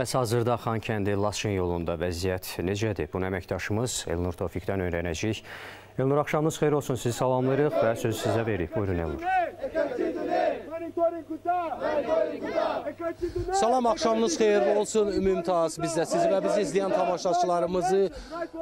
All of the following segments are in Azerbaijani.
Bəs hazırda Xankəndi Laçın yolunda vəziyyət necədir? Bunu əməkdaşımız Elnur Tofiqdən öyrənəcəyik. Elnur, axşamınız xeyir olsun. Sizi salamlayırıq və sözü sizə veririk. Buyurun Elnur. Salam, axşamınız xeyirli olsun Mümtaz. Biz də sizi və bizi izləyən tamaşaçılarımızı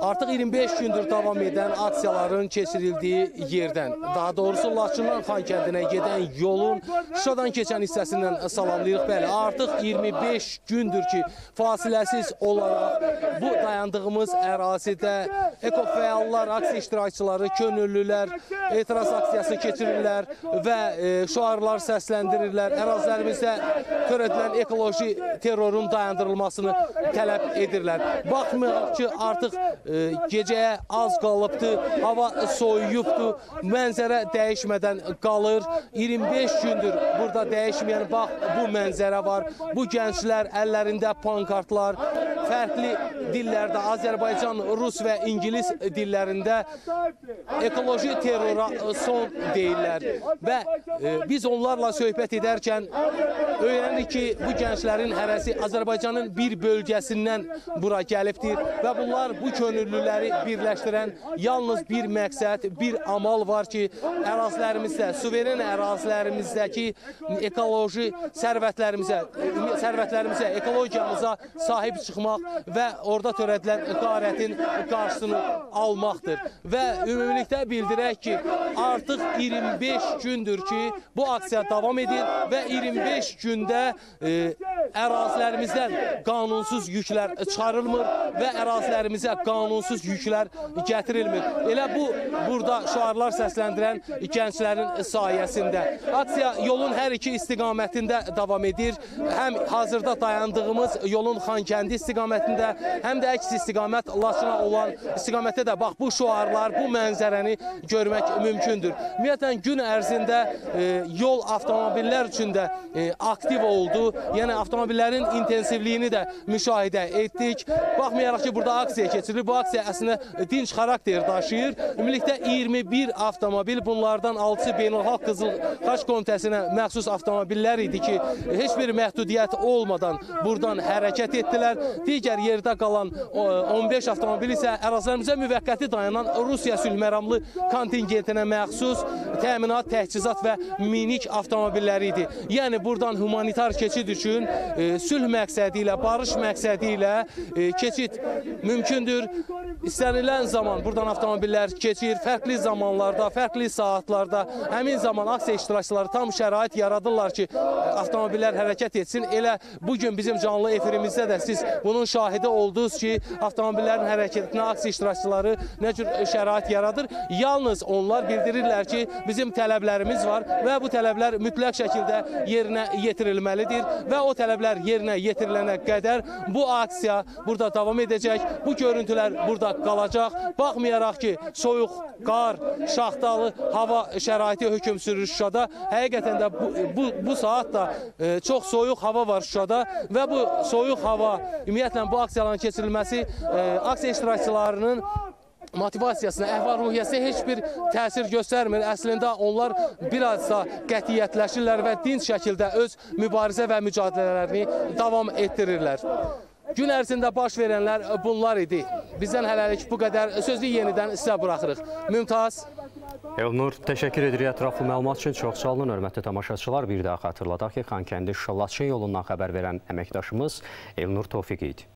artıq 25 gündür davam edən aksiyaların keçirildiyi yerdən, daha doğrusu Laçından Xankəndinə gedən yolun Şuşadan keçən hissəsindən salamlayırıq. Bəli, artıq 25 gündür ki, fasiləsiz olaraq bu dayandığımız ərazidə ekofəallar, aksiya iştirakçıları, könüllülər etiraz aksiyası keçirirlər və e, şuarlar səsləndirirlər. Ərazilərimizdə törədilən ekoloji terrorun dayandırılmasını tələb edirlər. Baxmayaraq ki, artıq e, gecəyə az qalıbdır, hava soyuyubdur, mənzərə dəyişmədən qalır. 25 gündür burada dəyişməyən bax bu mənzərə var. Bu gənclər əllərində pankartlar, fərqli dillərdə Azərbaycan, Rus və İngilis dillərində ekoloji terrora son deyirlər. Və e, biz onlarla söhbət edərkən öyrənirik ki, bu gənclərin hərəsi Azərbaycanın bir bölgəsindən bura gəlibdir və bunlar bu könüllüləri birləşdirən yalnız bir məqsəd, bir amal var ki, ərazilərimizdə, suveren ərazilərimizdəki ekoloji sərvətlərimizə, sərvətlərimizə, ekologiyamıza sahib çıxmaq və orada törədilən qarətin qarşısını almaqdır. Və ümumilikdə bildirək ki, artıq 25 gündür ki, bu aksiya davam edir və 25 gündə e, ərazilərimizdən qanunsuz yüklər çıxarılmır və ərazilərimizə qanunsuz yüklər gətirilmir. Elə bu burada şüarlar səsləndirən gənclərin sayəsində. Aksiya yolun hər iki istiqamətində davam edir. Həm hazırda dayandığımız yolun Xankəndi istiqamətində, həm də əks istiqamət Laçına olan istiqamətdə də bax bu şüarlar, bu mənzərəni görmək mümkündür. Ümumiyyətlə gün ərzində e, yol avtomobillər üçün də e, aktiv oldu. Yəni avtomobillərin intensivliyini də müşahidə etdik. Baxmayaraq ki, burada aksiya keçirilir. Bu aksiya əslində dinç xarakter daşıyır. Ümumilikdə 21 avtomobil, bunlardan 6-sı Beynəlxalq Qızıl Xaç Komitəsinə məxsus avtomobillər idi ki, heç bir məhdudiyyət olmadan buradan hərəkət etdilər. Digər yerdə qalan 15 avtomobil isə ərazilərimizə müvəqqəti dayanan Rusiya sülhməramlı kontingentinə məxsus təminat, təchizat və minik avtomobilləri idi. Yəni buradan humanitar keçid üçün e, sülh məqsədi ilə, barış məqsədi ilə e, keçid mümkündür. İstənilən zaman buradan avtomobillər keçir, fərqli zamanlarda, fərqli saatlarda həmin zaman aksiya iştirakçıları tam şərait yaradırlar ki, avtomobillər hərəkət etsin. Elə bugün bizim canlı efirimizdə də siz bunun şahidi oldunuz ki, avtomobillərin hərəkətinə aksiya iştirakçıları nə cür şərait yaradır. Yalnız onlar bildirirlər ki, bizim tələblərimiz var və bu tələblər mütləq şəkildə yerinə yetirilməlidir və o tələblər yerinə yetirilənə qədər bu aksiya burada davam edəcək. Bu görüntülər burada qalacaq. Baxmayaraq ki, soyuq, qar, şaxtalı hava şəraiti hökm sürür Şuşada. Həqiqətən də bu, bu, bu saat da e, çox soyuq hava var Şuşada və bu soyuq hava ümumiyyətlə bu aksiyaların keçirilməsi e, aksiya iştirakçılarının motivasiyasına, əhval-ruhiyyəsinə heç bir təsir göstərmir. Əslində onlar biraz da qətiyyətləşirlər və dinc şəkildə öz mübarizə və mücadelələrini davam etdirirlər. Gün ərzində baş verənlər bunlar idi. Bizdən hələlik bu qədər. Sözü yenidən sizə buraxırıq. Mümtaz. Elnur, təşəkkür edirik ətraflı məlumat üçün. Çox sağ olun, hörmətli tamaşaçılar. Bir daha xatırladaq ki, Xankəndi Şuşa Laçın yolundan xəbər verən əməkdaşımız Elnur Tofiq idi.